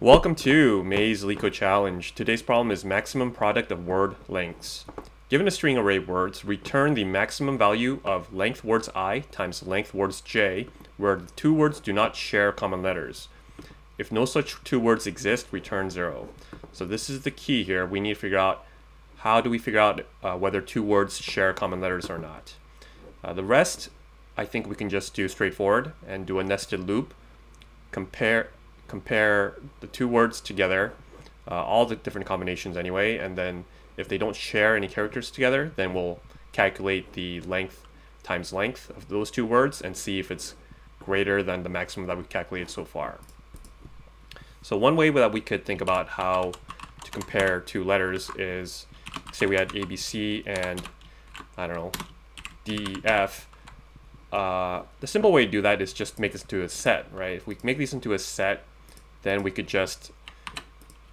Welcome to May's LeetCode Challenge. Today's problem is maximum product of word lengths. Given a string array of words, return the maximum value of length words i times length words j, where the two words do not share common letters. If no such two words exist, return zero. So this is the key here. We need to figure out how do we figure out uh, whether two words share common letters or not. Uh, the rest, I think we can just do straightforward and do a nested loop. Compare compare the two words together, uh, all the different combinations anyway, and then if they don't share any characters together, then we'll calculate the length times length of those two words and see if it's greater than the maximum that we've calculated so far. So one way that we could think about how to compare two letters is, say we had ABC and, I don't know, DEF, uh, the simple way to do that is just make this into a set, right? If we make these into a set, then we could just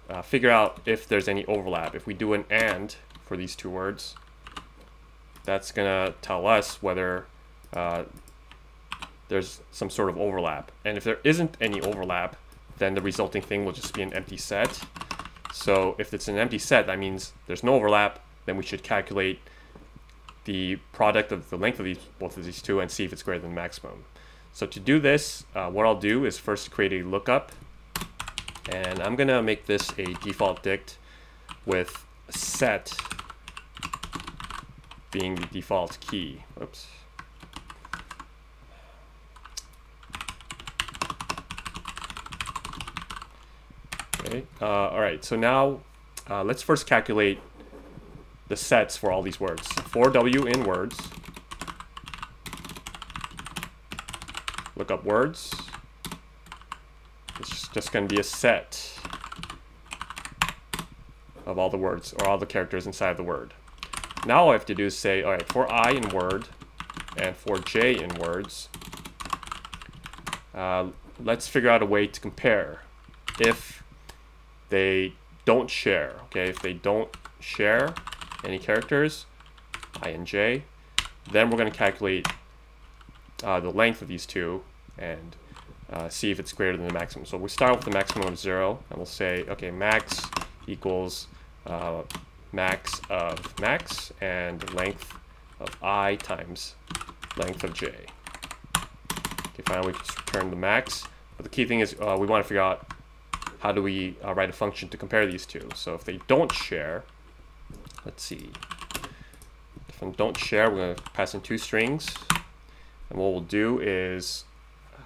uh, figure out if there's any overlap. If we do an AND for these two words, that's going to tell us whether uh, there's some sort of overlap. And if there isn't any overlap, then the resulting thing will just be an empty set. So if it's an empty set, that means there's no overlap, then we should calculate the product of the length of these both of these two and see if it's greater than maximum. So to do this, uh, what I'll do is first create a lookup and I'm gonna make this a default dict with set being the default key. Oops. Okay, uh, all right, so now uh, let's first calculate the sets for all these words. For W in words, look up words, it's just going to be a set of all the words or all the characters inside of the word. Now all I have to do is say, all right, for i in word and for j in words, uh, let's figure out a way to compare if they don't share, okay? If they don't share any characters, i and j, then we're going to calculate uh, the length of these two and uh, see if it's greater than the maximum. So we start with the maximum of 0, and we'll say, okay, max equals uh, max of max and length of i times length of j. Okay, finally we just return the max. But the key thing is uh, we want to figure out how do we uh, write a function to compare these two. So if they don't share, let's see. If they don't share, we're going to pass in two strings. And what we'll do is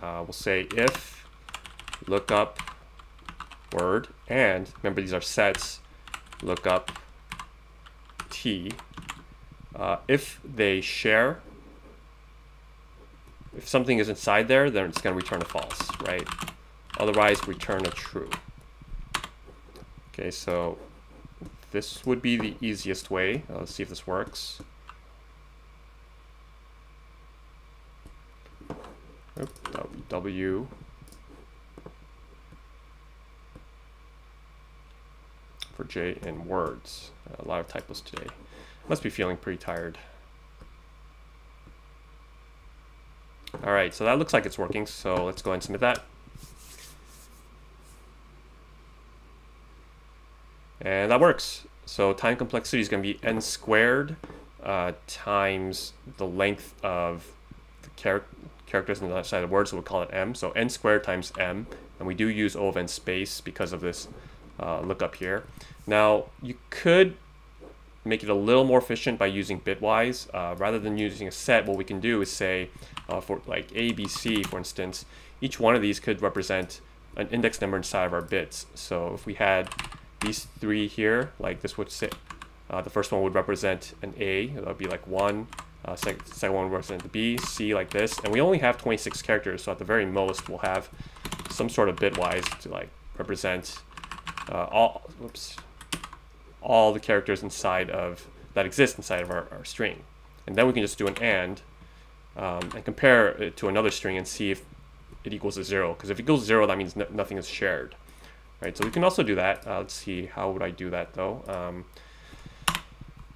uh, we'll say if lookup word and remember these are sets lookup t. Uh, if they share if something is inside there then it's going to return a false right? Otherwise return a true. Okay so this would be the easiest way. Uh, let's see if this works W for J in words. A lot of typos today. Must be feeling pretty tired. All right, so that looks like it's working. So let's go ahead and submit that. And that works. So time complexity is going to be n squared uh, times the length of the character characters on the other side of the word, so we'll call it m. So n squared times m, and we do use O of n space because of this uh, lookup here. Now, you could make it a little more efficient by using bitwise. Uh, rather than using a set, what we can do is say, uh, for like A, B, C, for instance, each one of these could represent an index number inside of our bits. So if we had these three here, like this would say, uh, the first one would represent an A, that would be like 1, uh, second, second one represents the B, C like this, and we only have 26 characters, so at the very most we'll have some sort of bitwise to like represent uh, all, whoops, all the characters inside of that exist inside of our, our string, and then we can just do an AND um, and compare it to another string and see if it equals a zero. Because if it equals zero, that means no nothing is shared, right? So we can also do that. Uh, let's see, how would I do that though? Um,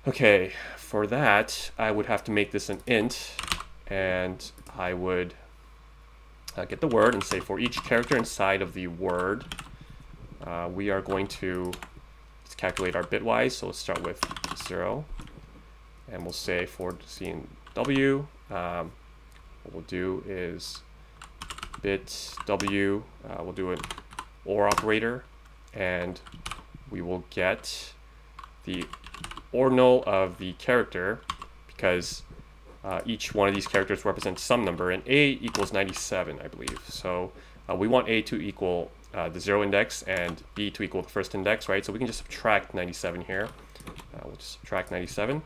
Okay, for that, I would have to make this an int, and I would uh, get the word and say for each character inside of the word, uh, we are going to calculate our bitwise. So let's start with 0. And we'll say for C and W, um, what we'll do is bit W, uh, we'll do an OR operator, and we will get the ordinal of the character because uh, each one of these characters represents some number, and A equals 97, I believe. So uh, we want A to equal uh, the zero index and B to equal the first index, right? So we can just subtract 97 here. Uh, we'll just subtract 97.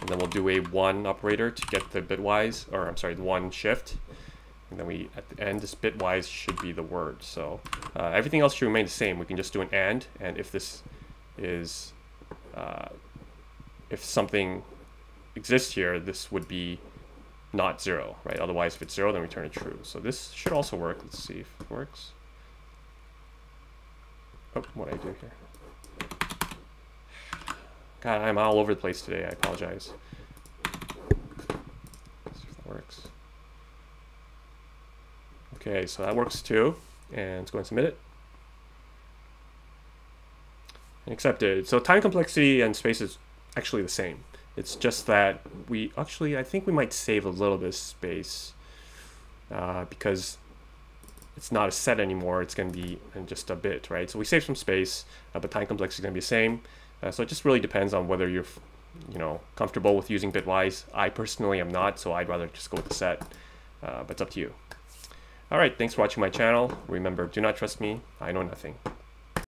And then we'll do a one operator to get the bitwise, or I'm sorry, the one shift. And then we, at the end, this bitwise should be the word. So uh, everything else should remain the same. We can just do an AND, and if this is, uh, if something exists here, this would be not zero, right? Otherwise, if it's zero, then return it true. So this should also work. Let's see if it works. Oh, what I do here. God, I'm all over the place today. I apologize. Let's see if that works. Okay, so that works too. And let's go and submit it. Accepted. So time complexity and space is actually the same. It's just that we actually, I think we might save a little bit of space uh, because it's not a set anymore. It's going to be in just a bit, right? So we save some space, uh, but time complexity is going to be the same. Uh, so it just really depends on whether you're, you know, comfortable with using bitwise. I personally am not, so I'd rather just go with the set, uh, but it's up to you. All right, thanks for watching my channel. Remember, do not trust me. I know nothing.